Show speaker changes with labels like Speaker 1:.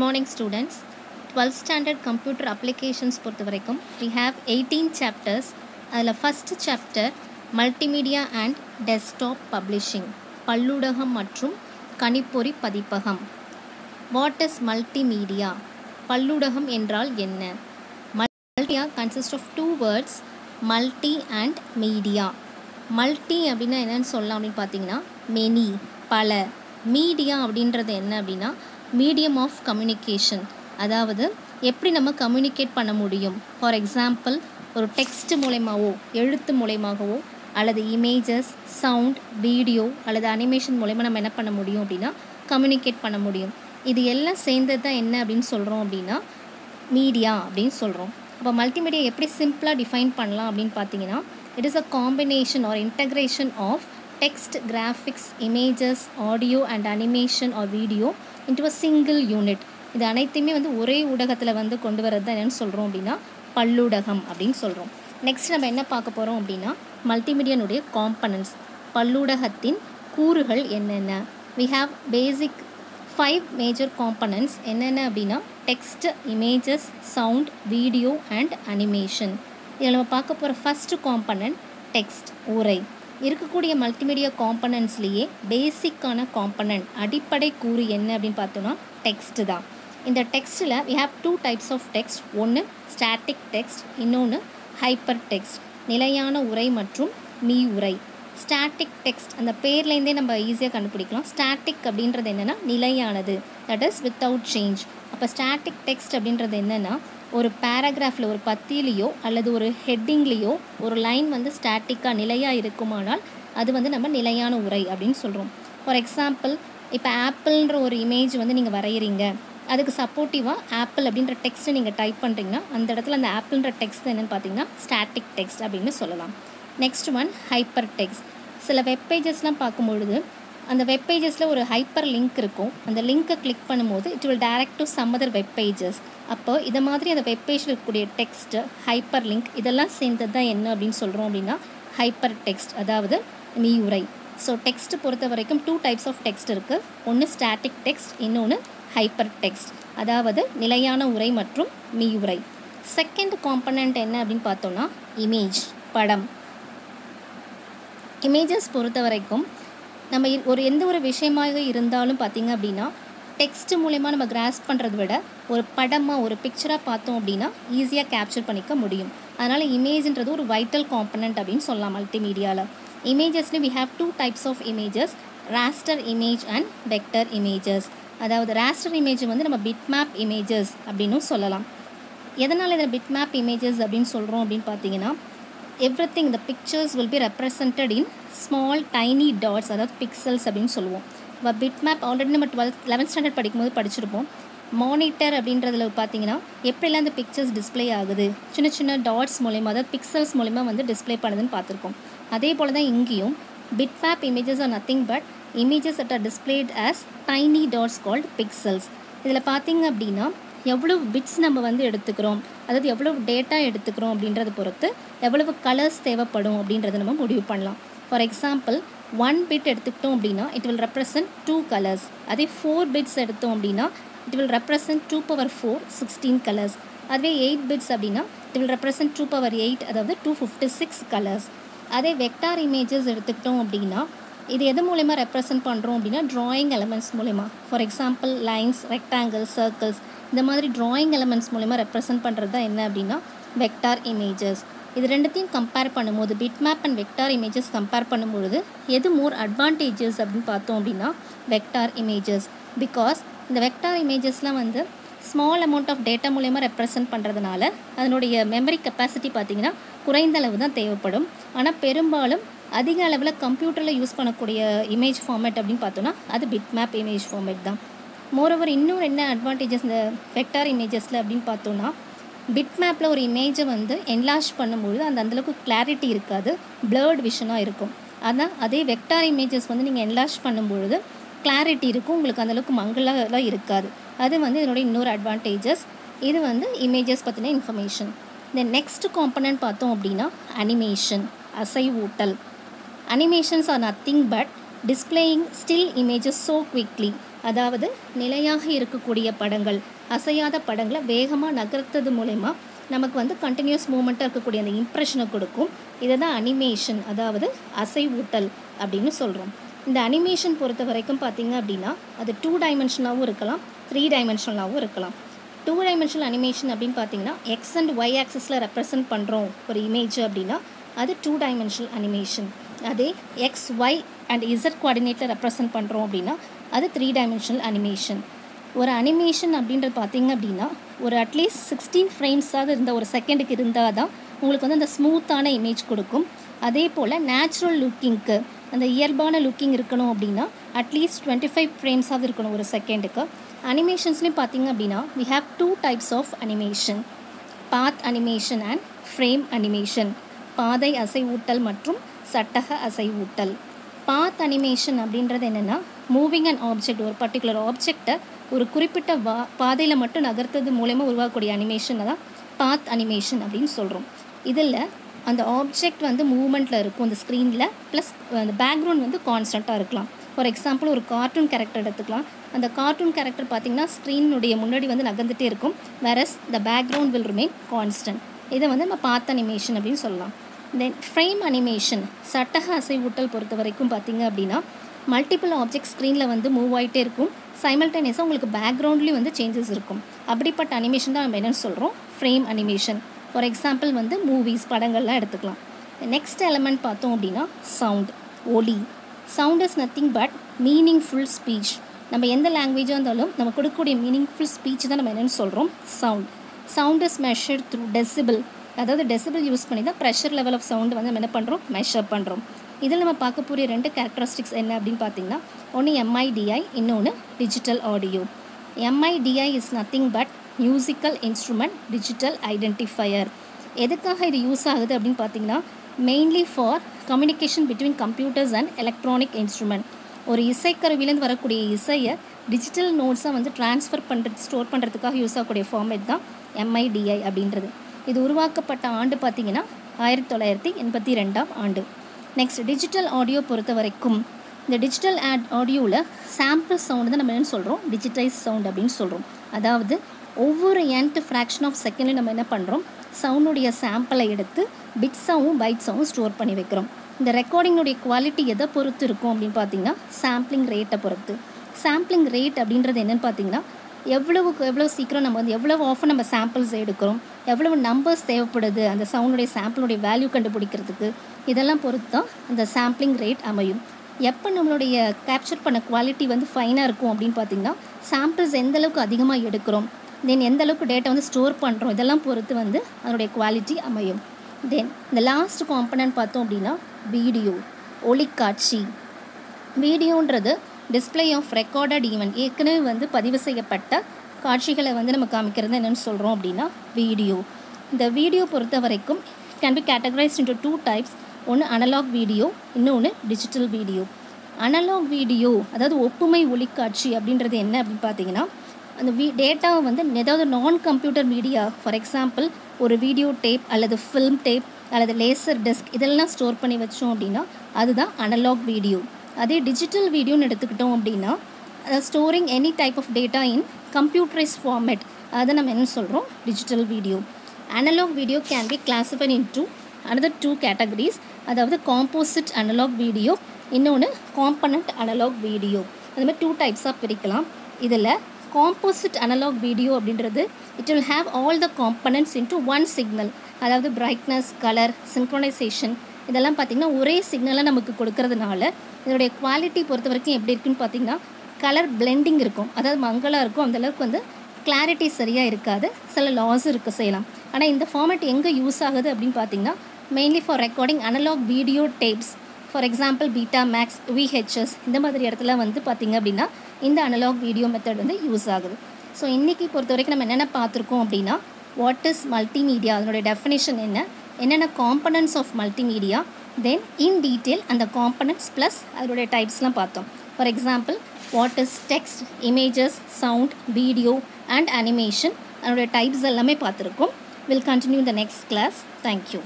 Speaker 1: Morning students twelfth standard computer applications பொறுத்த வரைக்கும் we have eighteen chapters அதில் first chapter multimedia and desktop publishing பல்லூடகம் மற்றும் கணிப்பொறி பதிப்பகம். வாட் இஸ் மல்டிமீடியா பல்லூடகம் என்றால் என்ன? Multimedia consist of two words multi and media multi அப்படின்னா என்னன்னு சொல்லலாம் அப்படின்னு பார்த்தீங்கன்னா மெனி பல. மீடியா அப்படின்றது என்ன அப்படின்னா மீடியம் ஆஃப் கம்யூனிகேஷன். அதாவது எப்படி நம்ம கம்யூனிகேட் பண்ண முடியும்? ஃபார் எக்ஸாம்பிள் ஒரு டெக்ஸ்ட் மூலயமாவோ எழுத்து மூலயமாகவோ அல்லது இமேஜஸ் சவுண்ட் வீடியோ அல்லது அனிமேஷன் மூலயமா நம்ம என்ன பண்ண முடியும் அப்படின்னா கம்யூனிகேட் பண்ண முடியும். இது எல்லாம் சேர்ந்தது தான் என்ன அப்படின்னு சொல்கிறோம் அப்படின்னா மீடியா அப்படின்னு சொல்கிறோம் அப்போ மல்டிமீடியா எப்படி சிம்பிளாக டிஃபைன் பண்ணலாம் அப்படின்னு பார்த்தீங்கன்னா it is a combination or integration of text graphics images audio and animation or video into a single unit இது அனைத்தையுமே வந்து ஒரே ஊடகத்தில் வந்து கொண்டு வரது தான் என்னென்னு சொல்கிறோம் அப்படின்னா பல்லூடகம் அப்படின்னு சொல்கிறோம் நெக்ஸ்ட் நம்ம என்ன பார்க்க போகிறோம் அப்படின்னா மல்டிமீடியனுடைய காம்பனன்ட்ஸ் பல்லூடகத்தின் கூறுகள் என்னென்ன? We have basic five major components என்னென்ன அப்படின்னா text images sound video and animation இதில் நம்ம பார்க்க போகிற ஃபஸ்ட்டு காம்பனன்ட் டெக்ஸ்ட் உரை. இருக்கக்கூடிய மல்டிமீடியா காம்பனன்ட்ஸ்லேயே பேசிக்கான காம்பனன்ட் அடிப்படை கூறு என்ன அப்படின்னு பார்த்தோன்னா டெக்ஸ்ட்டு தான். இந்த டெக்ஸ்ட்டில் we have two types of text ஒன்று ஸ்டாட்டிக் டெக்ஸ்ட் இன்னொன்று ஹைப்பர் டெக்ஸ்ட் நிலையான உரை மற்றும் மீ உரை. ஸ்டாட்டிக் டெக்ஸ்ட் அந்த பேர்லேருந்தே நம்ம ஈஸியாக கண்டுபிடிக்கலாம். ஸ்டாட்டிக் அப்படின்றது என்னென்னா நிலையானது. தட் இஸ் வித்தவுட் சேஞ்ச் அப்போ ஸ்டாட்டிக் டெக்ஸ்ட் அப்படின்றது என்னென்னா ஒரு பேராகிராஃபில் ஒரு பத்தியிலையோ அல்லது ஒரு ஹெட்டிங்லேயோ ஒரு லைன் வந்து ஸ்டாட்டிக்காக நிலையாக இருக்குமானால் அது வந்து நம்ம நிலையான உரை அப்படின்னு சொல்கிறோம் ஃபார் எக்ஸாம்பிள் இப்போ ஆப்பிள்ன்ற ஒரு இமேஜ் வந்து நீங்கள் வரைகிறீங்க அதுக்கு சப்போர்ட்டிவாக ஆப்பிள் அப்படின்ற டெக்ஸ்ட்டை நீங்கள் டைப் பண்ணுறீங்கன்னா அந்த இடத்துல அந்த ஆப்பிள்ன்ற டெக்ஸ்ட் என்னென்னு பார்த்தீங்கன்னா ஸ்டாட்டிக் டெக்ஸ்ட் அப்படின்னு சொல்லலாம். நெக்ஸ்ட் ஒன் ஹைப்பர் டெக்ஸ்ட் சில வெப்பேஜஸ்லாம் பார்க்கும்பொழுது அந்த வெப்பேஜஸில் ஒரு ஹைப்பர் லிங்க் இருக்கும். அந்த லிங்க்கை கிளிக் பண்ணும்போது it will direct to some other webpages அப்போ இதை மாதிரி அந்த வெப்பேஜில் இருக்கக்கூடிய டெக்ஸ்ட்டு ஹைப்பர் லிங்க் இதெல்லாம் சேர்ந்தது தான் என்ன அப்படின்னு சொல்கிறோம் அப்படின்னா ஹைப்பர் டெக்ஸ்ட் அதாவது மீயுரை ஸோ டெக்ஸ்ட் பொறுத்த வரைக்கும் டூ டைப்ஸ் ஆஃப் டெக்ஸ்ட் இருக்குது ஒன்று ஸ்டாட்டிக் டெக்ஸ்ட் இன்னொன்று ஹைப்பர் டெக்ஸ்ட் அதாவது நிலையான உரை மற்றும் மீயுரை. செகண்ட் காம்பனண்ட் என்ன அப்படின்னு பார்த்தோன்னா இமேஜ் படம். இமேஜஸ் பொறுத்த வரைக்கும் நம்ம ஒரு எந்த ஒரு விஷயமாக இருந்தாலும் பார்த்திங்க அப்படின்னா டெக்ஸ்ட் மூலயமா நம்ம கிராஸ் பண்ணுறத விட ஒரு படமாக ஒரு பிக்சராக பார்த்தோம் அப்படின்னா ஈஸியாக கேப்சர் பண்ணிக்க முடியும். அதனால் இமேஜ்ன்றது ஒரு வைட்டல் காம்பனண்ட் அப்படின்னு சொல்லலாம் மல்டிமீடியாவில் இமேஜஸில் we have two types of images raster image and vector images அதாவது ராஸ்டர் இமேஜ் வந்து நம்ம பிட் மேப் இமேஜஸ் அப்படின்னும் சொல்லலாம். எதனால் இதில் பிட் மேப் இமேஜஸ் அப்படின்னு சொல்கிறோம் அப்படின்னு பார்த்தீங்கன்னா எவ்ரி திங் இந்த pictures will be represented in small tiny dots அதாவது பிக்சல்ஸ் அப்படின்னு சொல்லுவோம். இப்போ பிட் மேப் ஆல்ரெடி நம்ம டுவெல்த் லெவன்த் ஸ்டாண்டர்ட் படிக்கும்போது படிச்சிருப்போம். மானிட்டர் அப்படின்றதுல பார்த்தீங்கன்னா எப்படிலாம் அந்த பிக்சர்ஸ் டிஸ்பிளே ஆகுது? சின்ன சின்ன டாட்ஸ் மூலயமா அதாவது பிக்சல்ஸ் மூலயமா வந்து டிஸ்பிளே பண்ணுதுன்னு பார்த்துருக்கோம். அதே போல் தான் இங்கேயும் bitmap images are nothing but images at are displayed as tiny dots called pixels இதில் பார்த்தீங்க அப்படின்னா எவ்வளோ பிட்ஸ் நம்ம வந்து எடுத்துக்கிறோம் அதாவது எவ்வளோ டேட்டா எடுத்துக்கிறோம் அப்படின்றத பொறுத்து எவ்வளவு கலர்ஸ் தேவைப்படும் அப்படின்றத நம்ம முடிவு பண்ணலாம். ஃபார் எக்ஸாம்பிள் ஒன் பிட் எடுத்துக்கிட்டோம் அப்படின்னா it will represent two colours அதே ஃபோர் பிட்ஸ் எடுத்தோம் அப்படின்னா it will represent two power four sixteen colours அதுவே எயிட் பிட்ஸ் அப்படின்னா it will represent two power eight அதாவது டூ ஃபிஃப்டி சிக்ஸ் கலர்ஸ் அதே vector images எடுத்துக்கிட்டோம் அப்படின்னா இது எது மூலயமா ரெப்ரசன்ட் பண்ணுறோம் அப்படின்னா ட்ராயிங் எலமெண்ட்ஸ் மூலிமா for example lines rectangle circles இந்த மாதிரி ட்ராயிங் எலமெண்ட்ஸ் மூலிமா ரெப்ரசன்ட் பண்ணுறது தான் என்ன அப்படின்னா வெக்டார் இமேஜஸ் இது ரெண்டுத்தையும் கம்பேர் பண்ணும்போது bitmap and vector images compare பண்ணும்பொழுது எது மோர் அட்வான்டேஜஸ் அப்படின்னு பார்த்தோம் அப்படின்னா வெக்டார் இமேஜஸ் பிகாஸ் இந்த வெக்டார் இமேஜஸ்லாம் வந்து ஸ்மால் அமௌண்ட் ஆஃப் டேட்டா மூலயமா ரெப்ரசன்ட் பண்ணுறதுனால அதனுடைய மெமரி கெப்பாசிட்டி பார்த்திங்கன்னா குறைந்த அளவு தான் தேவைப்படும். ஆனால் பெரும்பாலும் அதிக அளவில் கம்ப்யூட்டரில் யூஸ் பண்ணக்கூடிய இமேஜ் ஃபார்மேட் அப்படின்னு பார்த்தோன்னா அது பிட் மேப் இமேஜ் ஃபார்மேட் தான். மோரோவர் இன்னொரு என்ன அட்வான்டேஜஸ் இந்த வெக்டார் இமேஜஸில் அப்படின்னு பார்த்தோன்னா பிட் மேப்பில் ஒரு இமேஜை வந்து என்லார்ஜ் பண்ணும்பொழுது அந்த அந்தளவுக்கு கிளாரிட்டி இருக்காது பிளர்ட் விஷனாக இருக்கும். ஆனால் அதே வெக்டார் இமேஜஸ் வந்து நீங்கள் என்லார்ஜ் பண்ணும்பொழுது கிளாரிட்டி இருக்கும் உங்களுக்கு அந்தளவுக்கு மங்களாக இருக்காது. அது வந்து இதனுடைய இன்னொரு அட்வான்டேஜஸ் இது வந்து இமேஜஸ் பற்றின இன்ஃபர்மேஷன் இந்த நெக்ஸ்ட் காம்பனன்ட் பார்த்தோம் அப்படின்னா animation அசைவூட்டல். Animations are nothing but displaying still images so quickly அதாவது நிலையாக இருக்கக்கூடிய படங்கள் அசையாத படங்களை வேகமாக நகர்த்தது மூலயமா நமக்கு வந்து கண்டினியூஸ் மூமெண்ட்டாக இருக்கக்கூடிய அந்த இம்ப்ரெஷனை கொடுக்கும். இதை தான் அனிமேஷன் அதாவது அசைவூட்டல் அப்படின்னு சொல்கிறோம் இந்த அனிமேஷன் பொறுத்த வரைக்கும் பார்த்தீங்க அப்படின்னா அது டூ டைமென்ஷனாகவும் இருக்கலாம் த்ரீ டைமென்ஷனலாகவும் இருக்கலாம். டூ டைமென்ஷனல் அனிமேஷன் அப்படின்னு பார்த்தீங்கன்னா எக்ஸ் அண்ட் ஒய் ஆக்சஸில் ரெப்ரசன்ட் பண்ணுறோம் ஒரு இமேஜ் அப்படின்னா அது டூ டைமென்ஷனல் அனிமேஷன் அதே எக்ஸ் ஒய் அண்ட் இசட் கோஆர்டினேட்டில் ரெப்ரசன்ட் பண்ணுறோம் அப்படின்னா அது த்ரீ டைமென்ஷனல் அனிமேஷன் ஒரு அனிமேஷன் அப்படின்றது பார்த்தீங்க அப்படின்னா ஒரு அட்லீஸ்ட் சிக்ஸ்டீன் ஃப்ரேம்ஸாக இருந்த ஒரு செகண்டுக்கு இருந்தால் தான் உங்களுக்கு வந்து அந்த ஸ்மூத்தான இமேஜ் கொடுக்கும். அதே போல் நேச்சுரல் லுக்கிங்க்கு அந்த இயல்பான லுக்கிங் இருக்கணும் அப்படின்னா அட்லீஸ்ட் டுவெண்ட்டி ஃபைவ் ஃப்ரேம்ஸாவது இருக்கணும் ஒரு செகண்டுக்கு அனிமேஷன்ஸ்லேயும் பார்த்தீங்க அப்படின்னா we have two types of animation path animation and frame animation பாதை அசைவூட்டல் மற்றும் சட்டக அசைவூட்டல். பாத் அனிமேஷன் அப்படின்றது என்னென்னா மூவிங் அண்ட் ஆப்ஜெக்ட் ஒரு பர்டிகுலர் ஆப்ஜெக்டை ஒரு குறிப்பிட்ட வா பாதையில் மட்டும் நகர்த்தது மூலயமா உருவாக்கக்கூடிய அனிமேஷனை தான் பாத் அனிமேஷன் அப்படின்னு சொல்கிறோம் இதில் அந்த ஆப்ஜெக்ட் வந்து மூவ்மெண்ட்டில் இருக்கும் அந்த ஸ்க்ரீனில் ப்ளஸ் அந்த பேக்ரவுண்ட் வந்து கான்ஸ்டண்ட்டாக இருக்கலாம். ஃபார் எக்ஸாம்பிள் ஒரு கார்ட்டூன் கேரக்டர் எடுத்துக்கலாம். அந்த கார்ட்டூன் கேரக்டர் பார்த்திங்கன்னா ஸ்க்ரீனுடைய முன்னாடி வந்து நகர்ந்துகிட்டே இருக்கும். Whereas the background will remain constant இதை வந்து நம்ம பாத் அனிமேஷன் அப்படின்னு சொல்லலாம். தென் ஃப்ரேம் அனிமேஷன் சட்டக அசைவூட்டல் பொறுத்த வரைக்கும் பார்த்திங்க அப்படின்னா மல்டிபிள் ஆப்ஜெக்ட் ஸ்க்ரீனில் வந்து மூவ் ஆகிட்டே இருக்கும். சைமல்டேனியஸாக உங்களுக்கு பேக்ரவுண்ட்லேயும் வந்து சேஞ்சஸ் இருக்கும். அப்படிப்பட்ட அனிமேஷன் தான் நம்ம என்னென்னு சொல்கிறோம் ஃப்ரேம் அனிமேஷன் ஃபார் எக்ஸாம்பிள் வந்து மூவிஸ் படங்கள்லாம் எடுத்துக்கலாம். நெக்ஸ்ட் எலமெண்ட் பார்த்தோம் அப்படின்னா சவுண்ட் ஒலி sound is nothing but meaningful speech நம்ம எந்த லாங்குவேஜாக இருந்தாலும் நம்ம கொடுக்கக்கூடிய மீனிங்ஃபுல் ஸ்பீச் தான் நம்ம என்னென்னு சொல்கிறோம் sound sound is measured through decibel அதாவது டெசிபிள் யூஸ் பண்ணி தான் ப்ரெஷர் லெவல் ஆஃப் சவுண்ட் வந்து நம்ம என்ன பண்ணுறோம் மெஷர் பண்ணுறோம் இதில் நம்ம பார்க்கக்கூடிய ரெண்டு கேரக்டரிஸ்டிக்ஸ் என்ன அப்படின்னு பார்த்தீங்கன்னா ஒன்று எம்ஐடிஐ இன்னொன்று digital audio MIDI is nothing but musical instrument digital identifier எதுக்காக இது யூஸ் ஆகுது அப்படின்னு பார்த்தீங்கன்னா mainly for communication between computers and electronic instrument ஒரு இசைக்கருவிலேருந்து வரக்கூடிய இசையை டிஜிட்டல் நோட்ஸாக வந்து ட்ரான்ஸ்ஃபர் பண்ணுறது ஸ்டோர் பண்ணுறதுக்காக யூஸ் ஆகக்கூடிய ஃபார்மேட் தான் எம்ஐடிஐ அப்படின்றது. இது உருவாக்கப்பட்ட ஆண்டு பார்த்திங்கன்னா ஆயிரத்தி தொள்ளாயிரத்தி எண்பத்தி ரெண்டாம் ஆண்டு. நெக்ஸ்ட் டிஜிட்டல் ஆடியோ பொறுத்த வரைக்கும் இந்த டிஜிட்டல் ஆட் ஆடியோவில் சாம்பிள் சவுண்டு தான் நம்ம என்ன சொல்கிறோம் டிஜிட்டைஸ் சவுண்ட் அப்படின்னு சொல்கிறோம் அதாவது ஒவ்வொரு எண்ட் ஃப்ராக்ஷன் ஆஃப் செகண்ட்லையும் நம்ம என்ன பண்ணுறோம் சவுண்டுடைய சாம்பிளை எடுத்து பிட்ஸாகவும் பைட்ஸாகவும் ஸ்டோர் பண்ணி வைக்கிறோம். இந்த ரெக்கார்டிங்குடைய குவாலிட்டி எதை பொறுத்து இருக்கும் அப்படின்னு பார்த்தீங்கன்னா சாம்பிளிங் ரேட்டை பொறுத்து. சாம்பிளிங் ரேட் அப்படின்றது என்னென்னு பார்த்தீங்கன்னா எவ்வளவுக்கு எவ்வளோ சீக்கிரம் நம்ம வந்து எவ்வளோ ஆஃபர் நம்ம சாம்பிள்ஸ் எடுக்கிறோம்? எவ்வளவு நம்பர்ஸ் தேவைப்படுது? அந்த சவுண்டுடைய சாம்பிளுடைய வேல்யூ கண்டுபிடிக்கிறதுக்கு இதெல்லாம் பொறுத்து தான் அந்த சாம்பிளிங் ரேட் அமையும். எப்போ நம்மளுடைய கேப்சர் பண்ண குவாலிட்டி வந்து ஃபைனாக இருக்கும் அப்படின்னு பார்த்தீங்கன்னா சாம்பிள்ஸ் எந்தளவுக்கு அதிகமாக எடுக்கிறோம்? தென் எந்த அளவுக்கு டேட்டா வந்து ஸ்டோர் பண்ணுறோம் இதெல்லாம் பொறுத்து வந்து அதனுடைய குவாலிட்டி அமையும். தென் இந்த லாஸ்ட் காம்பனன்ட் பார்த்தோம் அப்படின்னா வீடியோ ஒளிக்காட்சி. வீடியோன்றது டிஸ்பிளே ஆஃப் ரெக்கார்டட் ஈவெண்ட் ஏற்கனவே வந்து பதிவு செய்யப்பட்ட காட்சிகளை வந்து நம்ம காமிக்கிறது என்னென்னு சொல்கிறோம் அப்படின்னா வீடியோ இந்த வீடியோ பொறுத்த வரைக்கும் can be categorize into two types ஒன்று அனலாக் வீடியோ இன்னொன்று டிஜிட்டல் வீடியோ அனலாக் வீடியோ அதாவது ஒப்புமை ஒளிக்காட்சி அப்படின்றது என்ன அப்படின்னு பார்த்தீங்கன்னா அந்த வீ டேட்டாவை வந்து ஏதாவது non computer media for example ஒரு வீடியோ டேப் அல்லது ஃபில்ம் டேப் அல்லது லேசர் டெஸ்க் இதெல்லாம் ஸ்டோர் பண்ணி வச்சோம் அப்படின்னா அதுதான் அனலாக் வீடியோ அதே டிஜிட்டல் வீடியோன்னு எடுத்துக்கிட்டோம் அப்படின்னா storing any type of data in computerise format அதை நம்ம என்ன சொல்கிறோம் digital video analogue video can be classified in two another two categories அதாவது காம்போசிட் அனலாக் வீடியோ இன்னொன்று காம்பனண்ட் அனலாக் வீடியோ அது மாதிரி டூ டைப்ஸாக பிரிக்கலாம். இதில் காம்போசிட் அனலாக் வீடியோ அப்படின்றது it will have all the components into one signal அதாவது brightness colour synchronisation இதெல்லாம் பார்த்திங்கன்னா ஒரே சிக்னலாக நமக்கு கொடுக்கறதுனால இதனுடைய குவாலிட்டி பொறுத்த வரைக்கும் எப்படி இருக்குன்னு பார்த்தீங்கன்னா கலர் பிளெண்டிங் இருக்கும். அதாவது மங்கலாக இருக்கும். அந்தளவுக்கு வந்து கிளாரிட்டி சரியாக இருக்காது. சில லாஸ் இருக்க செய்யலாம். ஆனால் இந்த ஃபார்மேட் எங்கே யூஸ் ஆகுது அப்படின்னு பார்த்தீங்கன்னா mainly for recording analogue video tapes for example Betamax VHS இந்த மாதிரி இடத்துல வந்து பார்த்திங்க அப்படின்னா இந்த அனலாக் வீடியோ மெத்தட் வந்து யூஸ் ஆகுது. ஸோ இன்றைக்கி பொறுத்த வரைக்கும் நம்ம என்னென்ன பார்த்துருக்கோம் அப்படின்னா வாட் இஸ் மல்டிமீடியா அதனுடைய டெஃபினேஷன் என்ன? என்னென்ன components of multimedia then in detail அந்த காம்பனன்ட்ஸ் ப்ளஸ் அதனுடைய டைப்ஸ்லாம் பார்த்தோம். For example what is text images sound video and animation அதனுடைய டைப்ஸ் எல்லாமே பார்த்துருக்கோம். Will continue the next class thank you